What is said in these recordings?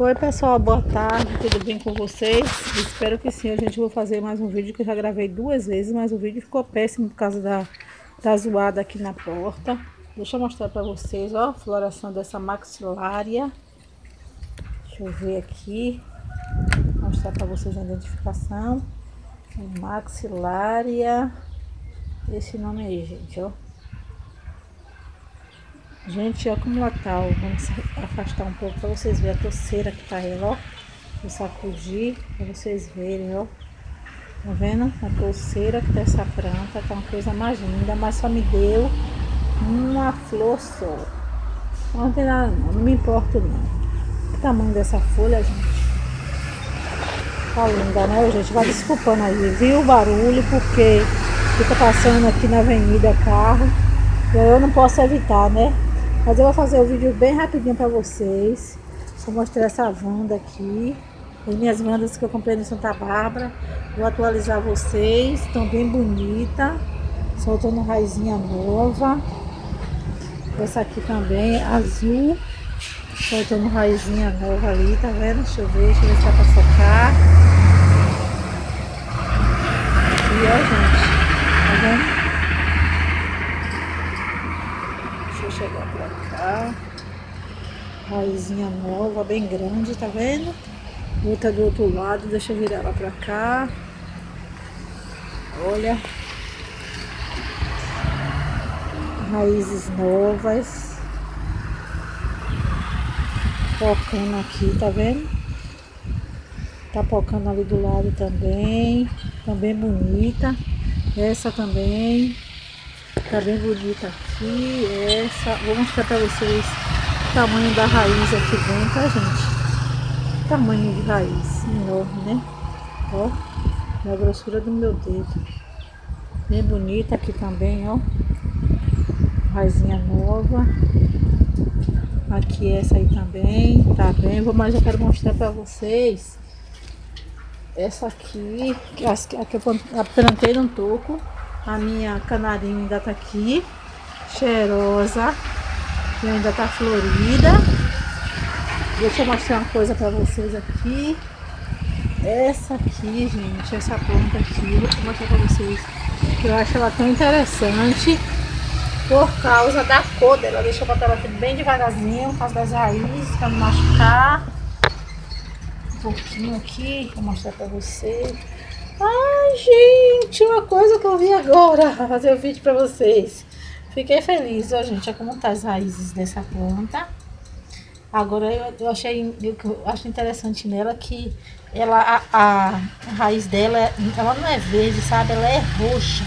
Oi pessoal, boa tarde, tudo bem com vocês? Espero que sim, a gente vai fazer mais um vídeo que eu já gravei duas vezes, mas o vídeo ficou péssimo por causa da, da zoada aqui na porta. Deixa eu mostrar pra vocês, ó, a floração dessa maxilária. Deixa eu ver aqui, mostrar pra vocês a identificação. Maxilária, esse nome aí, gente, ó. Gente, olha como ela tá, ó. Vamos afastar um pouco para vocês verem a toceira que tá ela, ó. Vou sacudir para vocês verem, ó. Tá vendo? A toceira que tá essa planta, tá uma coisa mais linda, mas só me deu uma flor só. Não tem nada não, não me importo não. O tamanho dessa folha, gente. Tá linda, né, gente? Vai desculpando aí, viu o barulho, porque fica passando aqui na avenida carro. Eu não posso evitar, né? Mas eu vou fazer o vídeo bem rapidinho para vocês. Vou mostrar essa Wanda aqui. As minhas Wandas que eu comprei no Santa Bárbara. Vou atualizar vocês. Estão bem bonita. Soltando raizinha nova. Essa aqui também, azul. Soltando raizinha nova ali, tá vendo? Deixa eu ver, deixa eu ver se dá pra focar. Aqui, ó, gente. Tá vendo? Chegar pra cá. Raizinha nova, bem grande, tá vendo? Outra do outro lado, deixa eu virar ela pra cá. Olha. Raízes novas. Pocando aqui, tá vendo? Tá pocando ali do lado também. Também bonita. Essa também. Tá bem bonita aqui. Essa. Vou mostrar pra vocês o tamanho da raiz aqui dentro, tá, gente? Tamanho de raiz. Enorme, né? Ó. Na grossura do meu dedo. Bem bonita aqui também, ó. Raizinha nova. Aqui essa aí também. Tá bem. Vou, mas eu quero mostrar pra vocês. Essa aqui. Que, a que eu plantei no toco. A minha canarinha ainda tá aqui, cheirosa, e ainda tá florida. Deixa eu mostrar uma coisa pra vocês aqui. Essa aqui, gente, essa planta aqui, vou mostrar pra vocês, eu acho ela tão interessante por causa da cor dela. Deixa eu botar ela aqui bem devagarzinho, por causa das raízes, pra não machucar. Um pouquinho aqui, vou mostrar pra vocês. Ai, gente, uma coisa que eu vi agora, fazer o um vídeo pra vocês. Fiquei feliz, ó, gente, olha como tá as raízes dessa planta. Agora eu, eu achei, eu, acho interessante nela que ela, a, a, raiz dela, ela não é verde, sabe? Ela é roxa.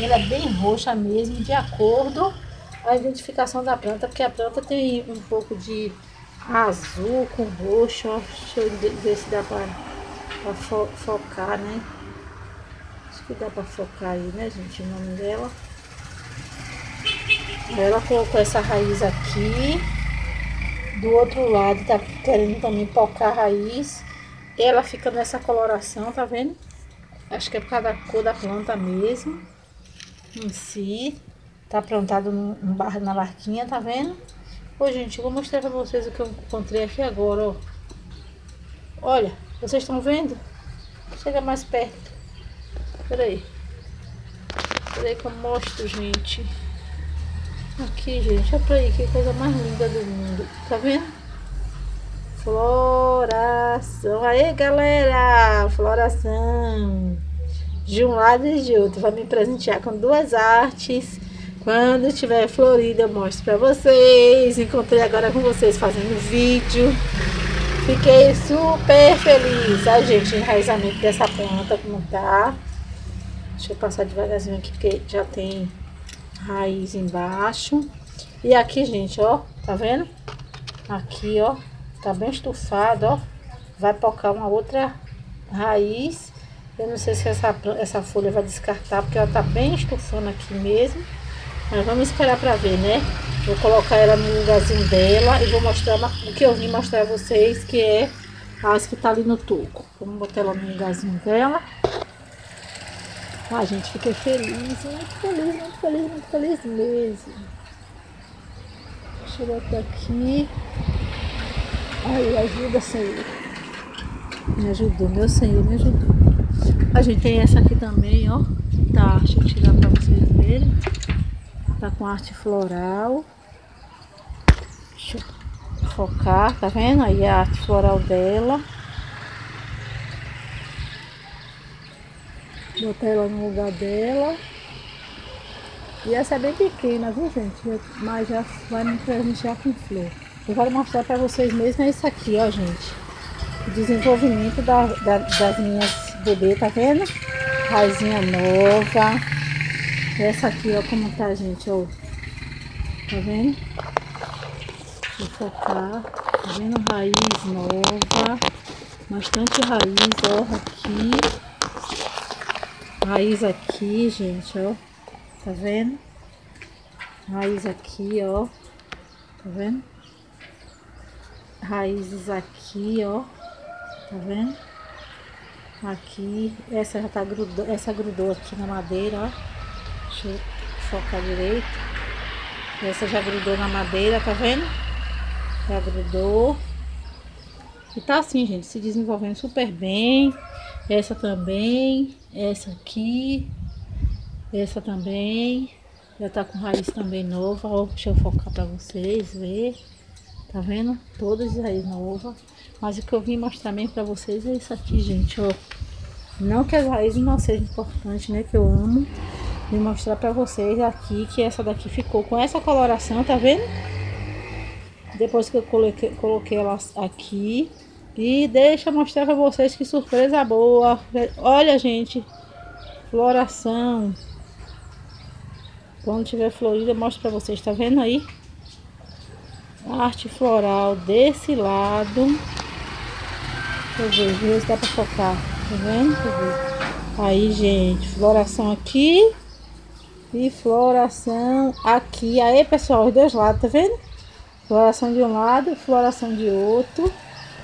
Ela é bem roxa mesmo, de acordo com a identificação da planta, porque a planta tem um pouco de azul com roxo. Deixa eu ver se dá pra pra fo focar, né? Acho que dá pra focar aí, né, gente? O nome dela. Ela colocou essa raiz aqui. Do outro lado, tá querendo também focar a raiz. Ela fica nessa coloração, tá vendo? Acho que é por causa da cor da planta mesmo. Em si. Tá plantado no, no barro na larquinha, tá vendo? Ô, gente, eu vou mostrar pra vocês o que eu encontrei aqui agora, ó. Olha. Vocês estão vendo? Chega mais perto. Peraí. Peraí que eu mostro, gente. Aqui, gente. Olha pra aí, que coisa mais linda do mundo. Tá vendo? Floração. Aí, galera! Floração. De um lado e de outro. Vai me presentear com duas artes. Quando estiver florida, eu mostro pra vocês. Encontrei agora com vocês fazendo vídeo. Fiquei super feliz. A gente, enraizamento dessa planta, como tá. Deixa eu passar devagarzinho aqui, porque já tem raiz embaixo. E aqui, gente, ó, tá vendo? Aqui, ó, tá bem estufado, ó. Vai pocar uma outra raiz. Eu não sei se essa, essa folha vai descartar, porque ela tá bem estufando aqui mesmo. Mas vamos esperar pra ver, né? Vou colocar ela no lugarzinho dela e vou mostrar o que eu vim mostrar a vocês, que é as que tá ali no toco. Vamos botar ela no lugarzinho dela. Ah, gente, fiquei feliz, muito feliz, muito feliz, muito feliz mesmo. Eu botar aqui. Ai, ajuda, Senhor. Me ajudou, meu Senhor me ajudou. A gente tem essa aqui também, ó. Tá, deixa eu tirar pra vocês verem. Tá com arte floral. Deixa eu focar, tá vendo? Aí a arte floral dela. Botar ela no lugar dela. E essa é bem pequena, viu gente? Mas já vai me presentear com flor. Eu quero mostrar para vocês mesmo é isso aqui, ó gente. O desenvolvimento da, da, das minhas bebê, tá vendo? Raizinha nova. Essa aqui, ó, como tá, gente, ó. Tá vendo? Vou focar. Tá vendo? Raiz nova. Bastante raiz, ó, aqui. Raiz aqui, gente, ó. Tá vendo? Raiz aqui, ó. Tá vendo? Raízes aqui, ó. Tá vendo? Aqui, essa já tá grudou, essa grudou aqui na madeira, ó. Deixa eu focar direito. Essa já grudou na madeira, tá vendo? Já grudou. E tá assim, gente, se desenvolvendo super bem. Essa também, essa aqui, essa também. Já tá com raiz também nova, ó, deixa eu focar pra vocês ver. Tá vendo? Todas as raiz novas. Mas o que eu vim mostrar mesmo pra vocês é isso aqui, gente, ó. Não que as raízes não sejam importantes, né? Que eu amo. Vim mostrar pra vocês aqui que essa daqui ficou com essa coloração, tá vendo? Depois que eu coloquei, coloquei ela aqui, e deixa eu mostrar para vocês que surpresa boa. Olha, gente. Floração. Quando tiver florida, eu mostro para vocês. Tá vendo aí? arte floral desse lado. Deixa eu ver, se dá para focar. Tá vendo? Aí, gente. Floração aqui. E floração aqui. Aí, pessoal, os dois lados, tá vendo? Floração de um lado, floração de outro.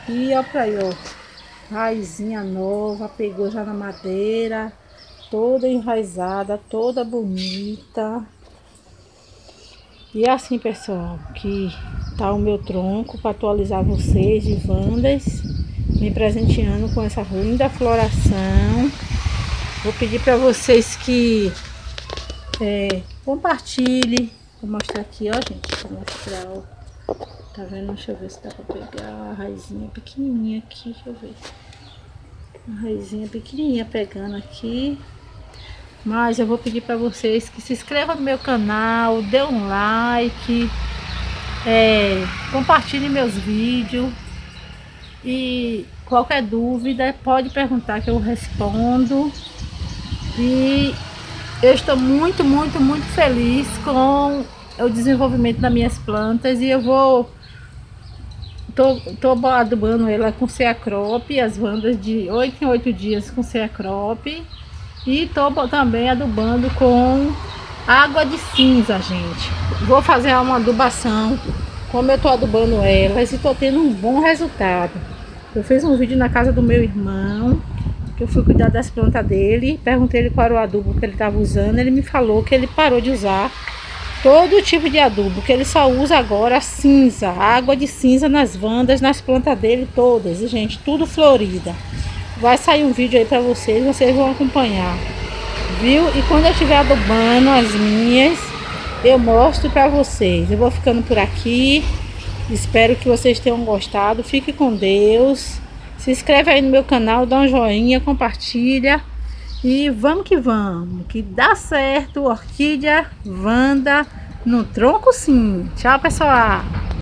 E ó pra aí, ó. Raizinha nova, pegou já na madeira. Toda enraizada, toda bonita. E é assim, pessoal, que tá o meu tronco para atualizar vocês de Vandas. Me presenteando com essa linda floração. Vou pedir para vocês que é, compartilhem. Vou mostrar aqui, ó, gente. Vou mostrar, ó. Tá vendo? Deixa eu ver se dá pra pegar a raizinha pequenininha aqui. Deixa eu ver. A raizinha pequenininha pegando aqui. Mas eu vou pedir para vocês que se inscrevam no meu canal, dê um like, é, compartilhe meus vídeos e qualquer dúvida pode perguntar que eu respondo. E eu estou muito, muito, muito feliz com o desenvolvimento das minhas plantas e eu vou Tô adubando ela com ceacrop, as bandas de 8 em 8 dias com ceacrop. E tô também adubando com água de cinza, gente. Vou fazer uma adubação, como eu tô adubando elas e tô tendo um bom resultado. Eu fiz um vídeo na casa do meu irmão, que eu fui cuidar das plantas dele. Perguntei ele qual era o adubo que ele estava usando. Ele me falou que ele parou de usar todo tipo de adubo, que ele só usa agora cinza, água de cinza nas vandas, nas plantas dele todas, gente, tudo florida. Vai sair um vídeo aí para vocês, vocês vão acompanhar, viu? E quando eu estiver adubando as minhas, eu mostro para vocês. Eu vou ficando por aqui, espero que vocês tenham gostado, fique com Deus. Se inscreve aí no meu canal, dá um joinha, compartilha. E vamos que vamos, que dá certo, orquídea, Wanda, no tronco sim. Tchau, pessoal!